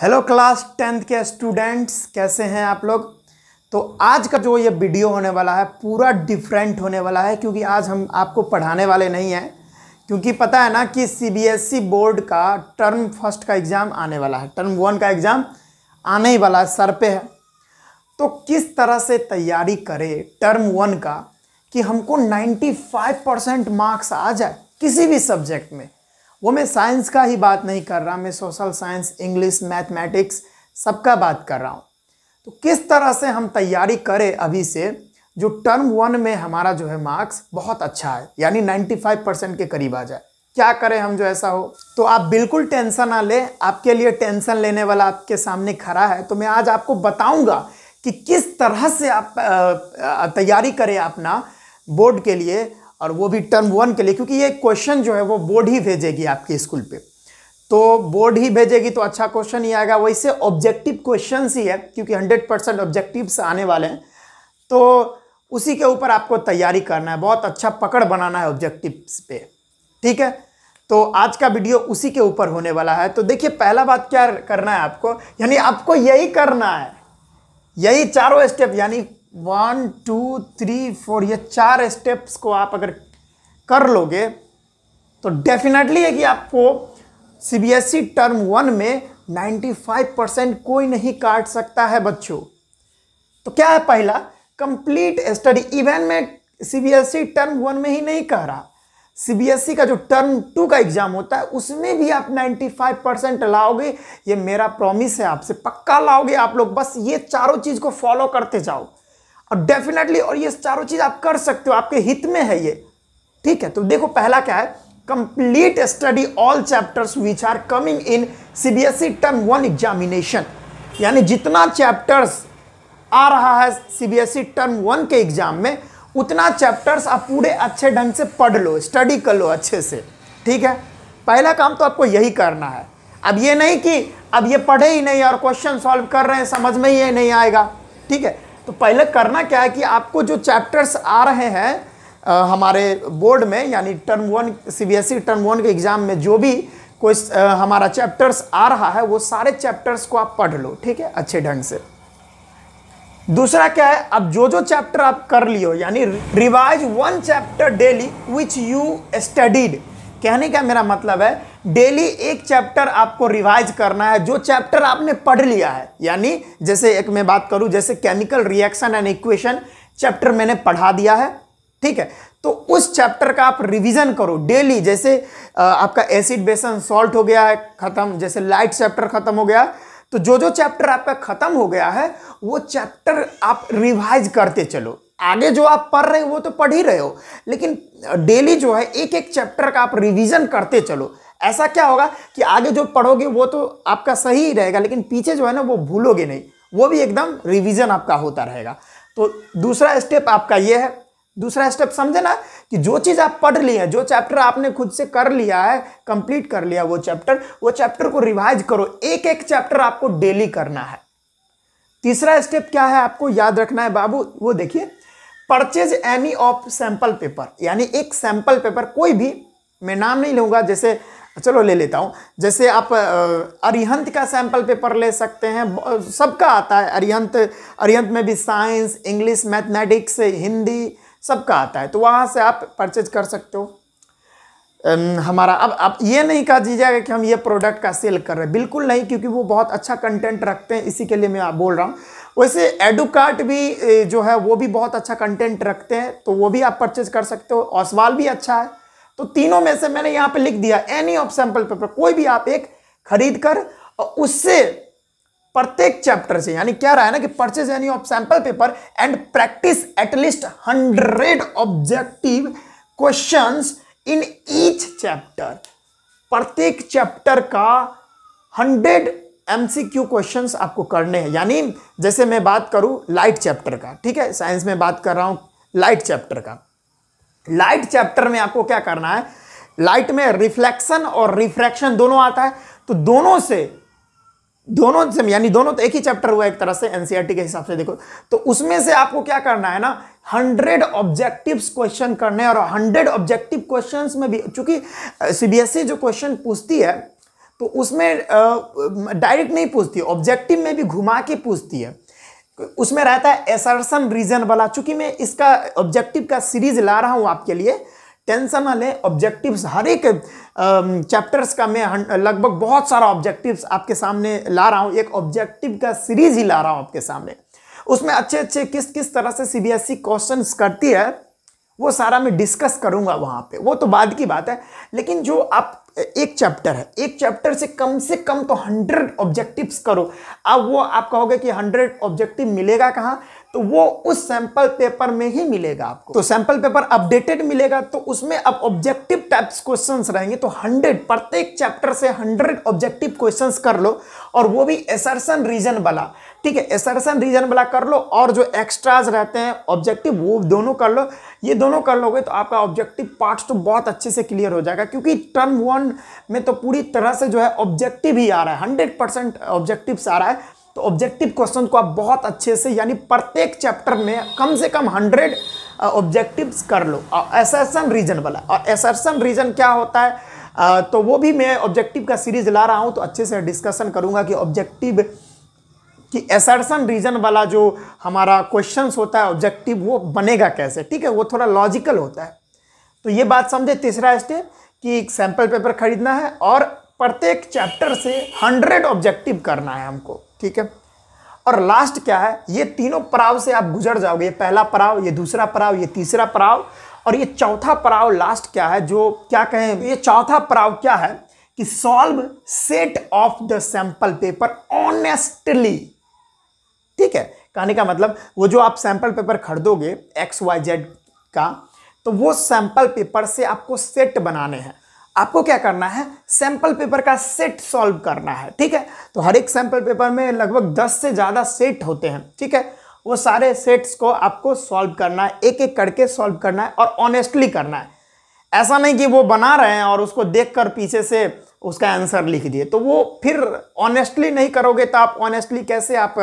Hello class tenth के students कैसे हैं आप लोग? तो आज का जो ये वीडियो होने वाला है, पूरा डिफरेंट होने वाला है, क्योंकि आज हम आपको पढ़ाने वाले नहीं हैं। क्योंकि पता है ना कि सीबीएसई बोर्ड का टर्म फ़र्स्ट का एग्ज़ाम आने वाला है। टर्म वन का एग्ज़ाम आने ही वाला है, सर पे है। तो किस तरह से तैयारी करें टर्म वन का कि हमको 95 परसेंट मार्क्स आ जाए किसी भी सब्जेक्ट में? वो मैं साइंस का ही बात नहीं कर रहा, मैं सोशल साइंस इंग्लिश मैथमेटिक्स सबका बात कर रहा हूँ। तो किस तरह से हम तैयारी करें अभी से, जो टर्म वन में हमारा जो है मार्क्स बहुत अच्छा है, यानी 95 परसेंट के करीब आ जाए। क्या करें हम जो ऐसा हो? तो आप बिल्कुल टेंशन ना ले, आपके लिए टेंशन लेने वाला आपके सामने खड़ा है तो मैं आज आपको बताऊँगा कि किस तरह से आप तैयारी करें अपना बोर्ड के लिए और वो भी टर्म वन के लिए, क्योंकि ये क्वेश्चन जो है वो बोर्ड ही भेजेगी आपके स्कूल पे। तो बोर्ड ही भेजेगी तो अच्छा क्वेश्चन ही आएगा। वैसे ऑब्जेक्टिव क्वेश्चन ही है, क्योंकि हंड्रेड परसेंट ऑब्जेक्टिव्स आने वाले हैं। तो उसी के ऊपर आपको तैयारी करना है। बहुत अच्छा पकड़ बनाना है ऑब्जेक्टिव्स पे। ठीक है? तो आज का वीडियो उसी के ऊपर होने वाला है। तो देखिए, पहला बात क्या करना है आपको? यानी आपको यही करना है। यही चारों स्टेप यानी वन टू थ्री फोर ये चार स्टेप्स को आप अगर कर लोगे तो डेफिनेटली है कि आपको सीबीएसई टर्म वन में 95 परसेंट कोई नहीं काट सकता है बच्चों। तो क्या है पहला? कंप्लीट स्टडी इवन में सीबीएसई टर्म वन में ही नहीं कह रहा सीबीएसई का जो टर्म टू का एग्ज़ाम होता है, उसमें भी आप 95 परसेंट लाओगे, ये मेरा प्रॉमिस है आपसे, पक्का लाओगे आप लोग, बस ये चारों चीज़ को फॉलो करते जाओ। और डेफिनेटली और ये चारों चीज़ आप कर सकते हो, आपके हित में है ये। ठीक है तो देखो पहला क्या है? Complete study all chapters which are coming in CBSE term one examination यानी जितना चैप्टर्स आ रहा है सीबीएसई टर्म वन के एग्ज़ाम में, उतना चैप्टर्स आप पूरे अच्छे ढंग से पढ़ लो स्टडी कर लो अच्छे से। ठीक है? पहला काम तो आपको यही करना है। अब ये नहीं कि अब ये पढ़े ही नहीं और क्वेश्चन सॉल्व कर रहे हैं, समझ में ही नहीं आएगा। ठीक है? तो पहले करना क्या है कि आपको जो चैप्टर्स आ रहे हैं हमारे बोर्ड में, यानी term one CBSE term one के एग्ज़ाम में, जो भी कोई हमारा चैप्टर्स आ रहा है, वो सारे चैप्टर्स को आप पढ़ लो, ठीक है, अच्छे ढंग से। दूसरा क्या है, अब जो जो चैप्टर आप कर लियो, यानी revise one chapter daily which you studied कहने का मेरा मतलब है डेली एक चैप्टर आपको रिवाइज करना है, जो चैप्टर आपने पढ़ लिया है। यानी जैसे एक मैं बात करूँ, जैसे chemical reaction and equation chapter मैंने पढ़ा दिया है, ठीक है? तो उस चैप्टर का आप रिवीजन करो डेली, जैसे आपका एसिड बेसन सॉल्ट हो गया है, खत्म, जैसे लाइट चैप्टर खत्म हो गया तो जो जो चैप्टर आपका खत्म हो गया है, वो चैप्टर आप रिवाइज करते चलो। आगे जो आप पढ़ रहे हो, वो तो पढ़ ही रहे हो, लेकिन डेली जो है एक एक चैप्टर का आप रिवीजन करते चलो। ऐसा क्या होगा कि आगे जो पढ़ोगे, वो तो आपका सही ही रहेगा, लेकिन पीछे जो है ना, वो भूलोगे नहीं। वो भी एकदम रिवीजन आपका होता रहेगा। तो दूसरा स्टेप आपका ये है। दूसरा स्टेप समझे ना कि जो चीज़ आप पढ़ लिए जो चैप्टर आपने खुद से कर लिया है कंप्लीट कर लिया वो चैप्टर वो चैप्टर को रिवाइज करो। एक एक चैप्टर आपको डेली करना है। तीसरा स्टेप क्या है आपको याद रखना है बाबू? वो देखिए purchase any of sample paper यानी एक सैंपल पेपर कोई भी, मैं नाम नहीं लूँगा, जैसे चलो ले लेता हूँ। जैसे आप अरिहंत का सैंपल पेपर ले सकते हैं। सबका आता है। अरिहंत अरिहंत में भी साइंस इंग्लिश मैथमेटिक्स हिंदी सबका आता है। तो वहाँ से आप परचेज कर सकते हो। हमारा, अब अब ये नहीं कहा दीजिएगा कि हम ये प्रोडक्ट का सेल कर रहे हैं। बिल्कुल नहीं, क्योंकि वो बहुत अच्छा कंटेंट रखते हैं। इसी के लिए मैं बोल रहा हूँ। वैसे एडुकार्ट भी जो है, वो भी बहुत अच्छा कंटेंट रखते हैं। तो वो भी आप परचेज कर सकते हो। ऑसवाल भी अच्छा है। तो तीनों में से मैंने यहाँ पे लिख दिया एनी ऑफ़ सैंपल पेपर कोई भी आप एक खरीद कर उससे प्रत्येक चैप्टर से, यानी क्या रहा है ना कि purchase any of sample paper and practice at least hundred objective questions in each chapter प्रत्येक चैप्टर का हंड्रेड एमसीक्यू क्वेश्चंस आपको करने हैं। यानी जैसे मैं बात करूँ लाइट चैप्टर का, ठीक है? साइंस में बात कर रहा हूँ लाइट चैप्टर का। लाइट चैप्टर में आपको क्या करना है? लाइट में रिफ्लेक्शन और रिफ्रैक्शन दोनों आता है। तो दोनों से दोनों से, यानी दोनों तो एक ही चैप्टर हुआ एक तरह से एनसीईआरटी के हिसाब से देखो। तो उसमें से आपको क्या करना है ना? हंड्रेड ऑब्जेक्टिव्स क्वेश्चन करने और हंड्रेड ऑब्जेक्टिव क्वेश्चंस में भी, चूँकि सीबीएसई जो क्वेश्चन पूछती है तो उसमें डायरेक्ट नहीं पूछती ऑब्जेक्टिव में भी घुमा के पूछती है। उसमें रहता है एसरसन रीजन वाला। चूँकि मैं इसका ऑब्जेक्टिव का सीरीज़ ला रहा हूँ आपके लिए टेंशन ना लें ऑब्जेक्टिव्स हर एक चैप्टर्स का मैं लगभग बहुत सारा ऑब्जेक्टिव्स आपके सामने ला रहा हूँ, एक ऑब्जेक्टिव का सीरीज़ ही ला रहा हूँ आपके सामने। उसमें अच्छे अच्छे किस किस तरह से सीबीएसई क्वेश्चंस करती है वो सारा मैं डिस्कस करूँगा वहाँ पे। वो तो बाद की बात है। लेकिन जो आप, एक चैप्टर है। एक चैप्टर से कम से कम तो हंड्रेड ऑब्जेक्टिव्स करो। अब वो आप कहोगे कि हंड्रेड ऑब्जेक्टिव मिलेगा कहाँ? तो वो उस सैंपल पेपर में ही मिलेगा आपको। तो सैंपल पेपर अपडेटेड मिलेगा तो उसमें अब ऑब्जेक्टिव टाइप्स क्वेश्चंस रहेंगे तो 100 प्रत्येक चैप्टर से 100 ऑब्जेक्टिव क्वेश्चंस कर लो, और वो भी एसरसन रीजन वाला। ठीक है एसरसन रीजन वाला कर लो, और जो एक्स्ट्राज रहते हैं ऑब्जेक्टिव वो दोनों कर लो। ये दोनों कर लोगे तो आपका ऑब्जेक्टिव पार्ट्स तो बहुत अच्छे से क्लियर हो जाएगा, क्योंकि टर्म वन में तो पूरी तरह से जो है ऑब्जेक्टिव ही आ रहा है हंड्रेड ऑब्जेक्टिव्स आ रहा है। तो ऑब्जेक्टिव क्वेश्चन को आप बहुत अच्छे से यानी प्रत्येक चैप्टर में कम से कम हंड्रेड ऑब्जेक्टिव्स कर लो। एसरसन रीजन वाला। और एसरसन रीजन क्या होता है? आ, तो वो भी मैं ऑब्जेक्टिव का सीरीज़ ला रहा हूँ तो अच्छे से डिस्कशन करूँगा कि ऑब्जेक्टिव कि एसरसन रीजन वाला जो हमारा क्वेश्चंस होता है ऑब्जेक्टिव वो बनेगा कैसे? ठीक है वो थोड़ा लॉजिकल होता है। तो ये बात समझे तीसरा स्टेप कि एक सैंपल पेपर खरीदना है और प्रत्येक चैप्टर से हंड्रेड ऑब्जेक्टिव करना है हमको, ठीक है? और लास्ट क्या है, ये तीनों पड़ाव से आप गुजर जाओगे। ये पहला पड़ाव, ये दूसरा पड़ाव, ये तीसरा पड़ाव, और ये चौथा पड़ाव लास्ट क्या है, जो क्या कहें, ये चौथा पड़ाव क्या है कि solve set of the sample paper honestly ठीक है? कहने का मतलब वो जो आप सैंपल पेपर खरीदोगे एक्स वाई जेड का तो वो सैंपल पेपर से आपको सेट बनाने हैं। आपको क्या करना है? सैंपल पेपर का सेट सॉल्व करना है, ठीक है? तो हर एक सैंपल पेपर में लगभग 10 से ज़्यादा सेट होते हैं, ठीक है? वो सारे सेट्स को आपको सॉल्व करना है एक एक करके सॉल्व करना है और ऑनेस्टली करना है। ऐसा नहीं कि वो बना रहे हैं और उसको देखकर पीछे से उसका आंसर लिख दिए। तो वो फिर ऑनेस्टली नहीं करोगे तो आप ऑनेस्टली कैसे आप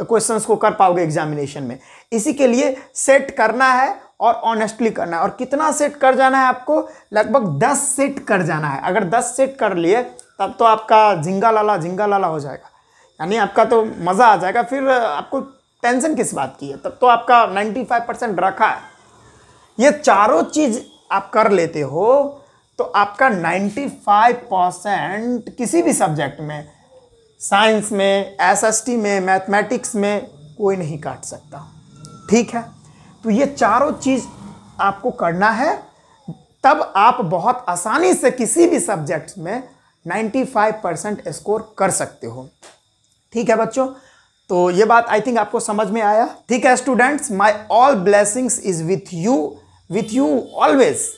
क्वेश्चंस को कर पाओगे एग्जामिनेशन में? इसी के लिए सेट करना है और ऑनेस्टली करना है। और कितना सेट कर जाना है आपको? लगभग 10 सेट कर जाना है। अगर 10 सेट कर लिए, तब तो आपका झिंगा लाला झिंगा लाला हो जाएगा। यानी आपका तो मज़ा आ जाएगा। फिर आपको टेंशन किस बात की है? तब तो आपका 95 परसेंट रखा है। ये चारों चीज़ आप कर लेते हो तो आपका 95 परसेंट किसी भी सब्जेक्ट में साइंस में एसएसटी में मैथमेटिक्स में कोई नहीं काट सकता। ठीक है? तो ये चारों चीज़ आपको करना है। तब आप बहुत आसानी से किसी भी सब्जेक्ट में 95 परसेंट स्कोर कर सकते हो। ठीक है बच्चों? तो ये बात आई थिंक आपको समझ में आया। ठीक है students my all blessings is with you with you always.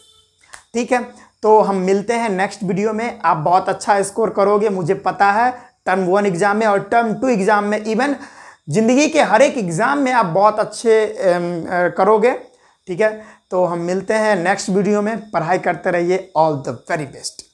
ठीक है? तो हम मिलते हैं नेक्स्ट वीडियो में। आप बहुत अच्छा स्कोर करोगे, मुझे पता है। टर्म वन एग्ज़ाम में और टर्म टू एग्ज़ाम में इवन ज़िंदगी के हर एक एग्ज़ाम में आप बहुत अच्छे करोगे, ठीक है? तो हम मिलते हैं नेक्स्ट वीडियो में। पढ़ाई करते रहिए। All the very best.